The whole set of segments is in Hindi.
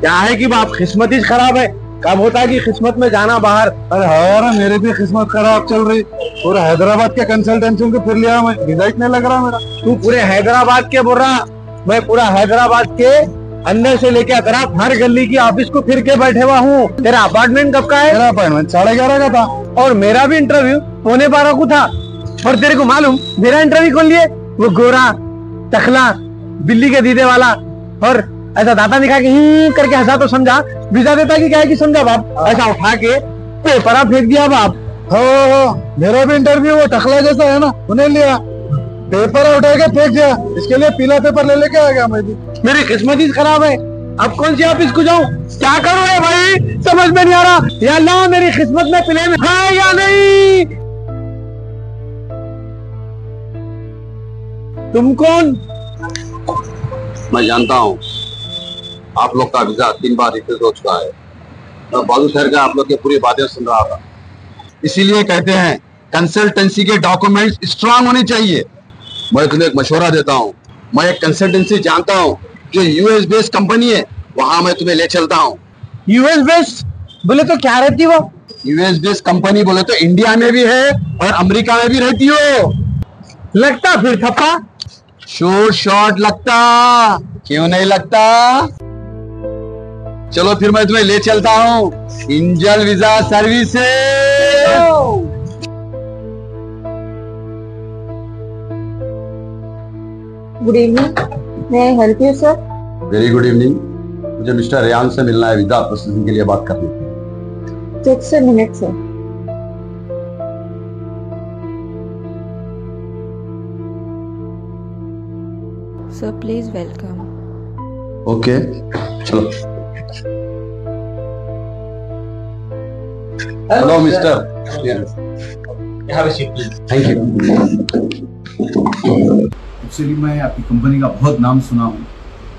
क्या है कि बाप किस्मत ही खराब है? कब होता है कि किस्मत में जाना बाहर? अरे हमारा मेरी भी किस्मत खराब चल रही। पूरा हैदराबाद के कंसल्टेंसी को फिर लिया मैं। ही नहीं लग रहा मेरा। तू पूरे हैदराबाद के बोल रहा। मैं पूरा हैदराबाद के अंदर से लेके अतराफ हर गली की ऑफ़िस को फिर के बैठे हुआ हूँ। तेरा अपार्टमेंट कब का है? मेरा अपॉइंटमेंट साढ़े ग्यारह का था। और मेरा भी इंटरव्यू पौने बारह को था। और तेरे को मालूम मेरा इंटरव्यू कौन लिए? वो गोरा टखला बिल्ली के दीदे वाला। और ऐसा दाता दिखा के ही करके हंसा तो समझा। वीज़ा देता कि क्या है कि समझा बाप, ऐसा उठा के पेपरा फेंक दिया बाप। हो मेरा भी इंटरव्यू वो टखला जैसा है ना, उन्हें लिया। पेपर उठा के फेंक दिया। इसके लिए पीला पेपर ले लेके आ गया मैं भी। मेरी किस्मत ही खराब है। अब कौन सी ऑफ़िस को जाऊँ? क्या करूँ भाई? समझ में नहीं आ रहा। या अल्लाह मेरी किस्मत में प्लेन है या नहीं? तुम कौन? मैं जानता हूँ। आप लोग का वीज़ा तीन बार रिफ्यूज हो चुका है। मैं बाजू शहर का आप लोग की पूरी बातें सुन रहा था। इसीलिए कहते हैं कंसल्टेंसी के डॉक्यूमेंट्स स्ट्रांग होने चाहिए। मैं तुम्हें एक मशवरा देता हूँ। मैं एक कंसल्टेंसी जानता हूँ जो यूएस बेस्ड कंपनी है वहाँ मैं तुम्हें ले चलता हूँ। यूएस बेस्ड बोले तो क्या रहती वो यूएस बेस्ड कंपनी बोले तो इंडिया में भी है और अमेरिका में भी रहती हो। लगता फिर थप्पा? शोर शॉट लगता। क्यों नहीं लगता? चलो फिर मैं तुम्हें ले चलता हूँ। Angel visa services. Good evening मैं help you sir very good evening मुझे मिस्टर रेयान से मिलना है वीज़ा प्रोसेसिंग के लिए बात करनी थी just a minute sir Sir, please welcome. Okay चलो। Hello mister thank you actually मैं आपकी कंपनी का बहुत नाम सुना हूँ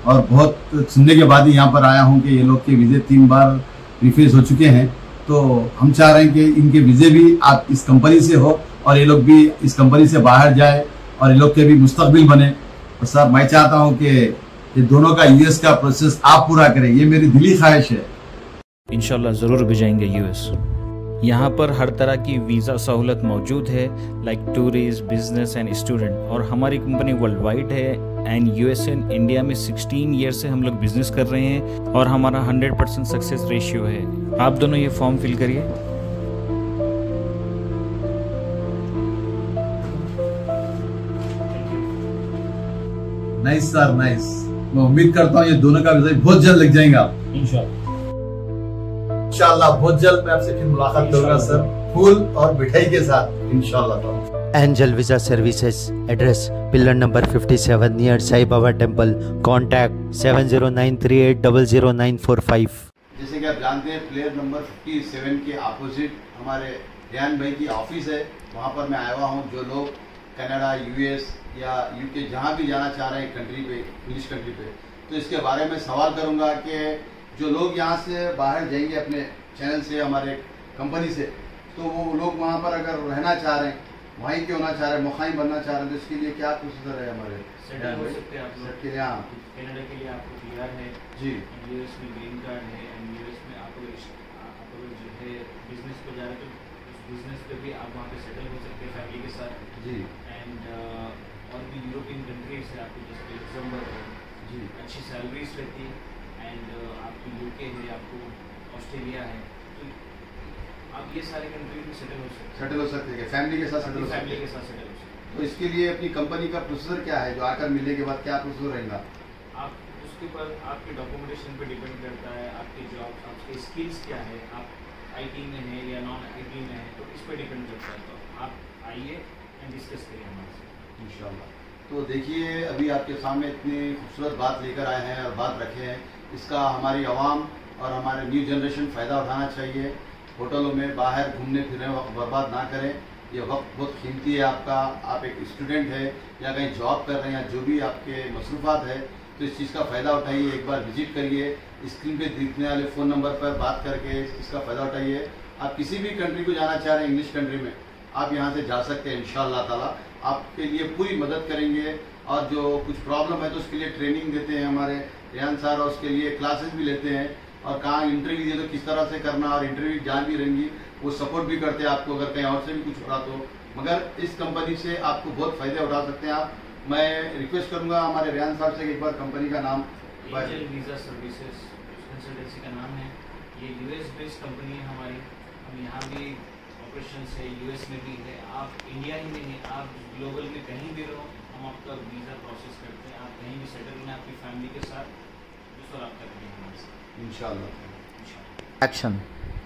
और बहुत सुनने के बाद ही यहाँ पर आया हूँ कि ये लोग के वीज़े तीन बार रिफ्यूज हो चुके हैं। तो हम चाह रहे हैं कि इनके वीज़े भी आप इस कंपनी से हो और ये लोग भी इस कंपनी से बाहर जाए और ये लोग के भी मुस्तबिल बने। और सर मैं चाहता हूँ कि ये दोनों का यूएस का प्रोसेस आप पूरा करें। ये मेरी दिली ख्वाहिश है। इनशाला ज़रूर भेजाएँगे यूएस यहाँ पर हर तरह की वीज़ा सहूलत मौजूद है like tourist business and student और हमारी कंपनी वर्ल्ड वाइड है एंड यूएस एंड इंडिया में 16 ईयर से हम लोग बिज़नेस कर रहे हैं और हमारा 100 परसेंट सक्सेस रेशियो है। आप दोनों ये फॉर्म फिल करिए। नाइस सर नाइस मैं उम्मीद करता हूँ ये दोनों का बहुत जल्द लग जाएगा इंशाल्लाह। बहुत जल्द मैं आपसे फिर मुलाकात करूँगा सर। फूल और मिठाई के साथ इंशाल्लाह। Angel Visa Services address pillar number 57 near Sai Baba Temple contact 7093800945 जैसे कि आप जानते हैं प्लेयर नंबर 57 के अपोजिट हमारे रियान भाई की ऑफ़िस है। वहाँ पर मैं आया हुआ हूँ। जो लोग कनाडा यूएस या यूके जहाँ भी जाना चाह रहे हैं कंट्री पे इंग्लिश कंट्री पे। तो इसके बारे में सवाल करूँगा कि जो लोग यहाँ से बाहर जाएँगे अपने चैनल से हमारे कंपनी से तो वो लोग वहाँ पर अगर रहना चाह रहे हैं वहीं के होना चाह रहे हैं मुखाई बनना चाह रहे हैं तो इसके लिए क्या प्रोसीजर है हमारे? सेटल हो सकते हैं आप के लिए हाँ। कनाडा के लिए आपको है जी। यूएस में ग्रीन कार्ड है एंड यूएस में जो है बिज़नेस पे जा रहे तो बिज़नेस पे भी आप वहाँ पे सेटल हो सकते हैं फैमिली के साथ। जी। एंड और भी यूरोपियन कंट्रीज़ है आपको जैसे लग्जमबर्ग है। जी। अच्छी सैलरीज रहती है। एंड आपकी यूके है आपको ऑस्ट्रेलिया है तो आप ये सारे कंट्रीज़ में सेटल हो सकते हैं। सेटल हो सकते हैं फैमिली के साथ सेटल हो सकते फैमिली के साथ सेटल हो सकते हैं। तो इसके लिए अपनी कंपनी का प्रोसीजर क्या है? जो आकर मिलने के बाद क्या प्रोसीजर रहेगा? आप उसके ऊपर आपके डॉक्यूमेंटेशन पे डिपेंड करता है आपकी जॉब आपके स्किल्स क्या है आप आईटी में है या नॉन आईटी में है तो इस पर डिपेंड करता है। तो आप आइए एंड डिस्कस करिए हमारे साथ। इंशाल्लाह। तो देखिए अभी आपके सामने इतनी खूबसूरत बात लेकर आए हैं और बात रखे हैं। इसका हमारी आवाम और हमारे न्यू जनरेशन फ़ायदा उठाना चाहिए। होटलों में बाहर घूमने फिरने वक्त बर्बाद ना करें। ये वक्त बहुत कीमती है आपका। आप एक स्टूडेंट है या कहीं जॉब कर रहे हैं या जो भी आपके मसरूफात है तो इस चीज़ का फ़ायदा उठाइए। एक बार विज़िट करिए। स्क्रीन पे दिखने वाले फ़ोन नंबर पर बात करके इसका फ़ायदा उठाइए। आप किसी भी कंट्री को जाना चाह रहे हैं इंग्लिश कंट्री में, आप यहाँ से जा सकते हैं इन ताला। आपके लिए पूरी मदद करेंगे। और जो कुछ प्रॉब्लम है तो उसके लिए ट्रेनिंग देते हैं हमारे रेहान सर, और उसके लिए क्लासेस भी लेते हैं। और कहाँ इंटरव्यू दिए तो किस तरह से करना, और इंटरव्यू जान भी रहेंगी, वो सपोर्ट भी करते हैं आपको, अगर कहीं और से भी कुछ हो रहा तो। मगर इस कंपनी से आपको बहुत फ़ायदे उठा सकते हैं आप। मैं रिक्वेस्ट करूँगा हमारे रेहान साहब से एक बार कंपनी का नाम। वीज़ा सर्विसेज़ कंसल्टेंसी का नाम है। ये यूएस बेस्ड कंपनी है हमारी। हम यहाँ भी ऑपरेशन है यूएस में भी है। आप इंडिया ही में नहीं आप ग्लोबल में कहीं भी रहो आपका वीज़ा प्रोसेस करते हैं। आप कहीं भी सेटल हों आपकी फैमिली के साथ दूसरा रब्ता करेंगे हमारे साथ। इंशाल्लाह। एक्शन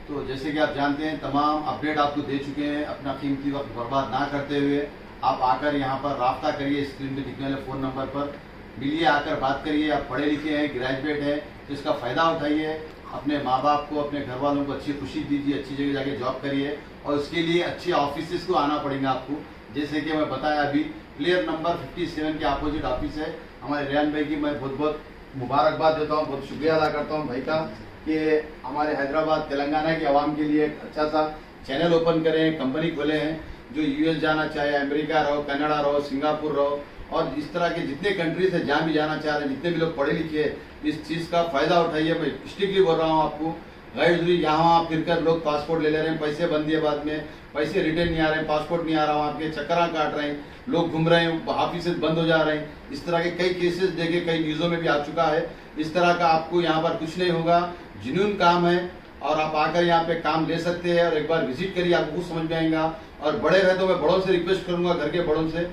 तो जैसे कि आप जानते हैं तमाम अपडेट आपको दे चुके हैं अपना कीमती वक्त बर्बाद ना करते हुए। आप आकर यहाँ पर रब्ता करिए स्क्रीन पे दिखने वाले फ़ोन नंबर पर। मिलिए आकर बात करिए आप पढ़े लिखे हैं ग्रेजुएट हैं तो इसका फ़ायदा उठाइए। अपने माँ बाप को अपने घर वालों को अच्छी खुशी दीजिए अच्छी जगह जाके जॉब करिए। और उसके लिए अच्छे ऑफ़िस को आना पड़ेगा आपको। जैसे कि मैं बताया अभी प्लेयर नंबर 57 के अपोजिट ऑफ़िस है। हमारे रेहान भाई की मैं बहुत बहुत मुबारकबाद देता हूँ, बहुत शुक्रिया अदा करता हूँ भाई का कि हमारे हैदराबाद, तेलंगाना के आवाम के लिए एक अच्छा सा चैनल ओपन करें कंपनी खोले हैं, जो यूएस जाना चाहे, अमेरिका रहो, कनाडा रहो, सिंगापुर रहो, और इस तरह के जितने कंट्रीज़ है, जहाँ भी जाना चाह रहे हैं, जितने भी लोग पढ़े लिखे इस चीज़ का फ़ायदा उठाइए। मैं स्ट्रिक्टली बोल रहा हूँ आपको गैर ज़रूरी, यहाँ वहाँ फिर कर लोग पासपोर्ट ले ले रहे हैं, पैसे बंद दिए बाद में, पैसे रिटर्न नहीं आ रहे हैं पासपोर्ट नहीं आ रहा, वहाँ के चक्करा काट रहे हैं, लोग घूम रहे हैं ऑफ़िस बंद हो जा रहे हैं। इस तरह के कई केसेस देखे, कई न्यूज़ों में भी आ चुका है। इस तरह का आपको यहाँ पर कुछ नहीं होगा। जिन्यून काम है और आप आकर यहाँ पे काम ले सकते हैं और एक बार विज़िट करिए, आपको कुछ समझ में आएगा। और बड़े रहे तो मैं बड़ों से रिक्वेस्ट करूँगा, घर के बड़ों से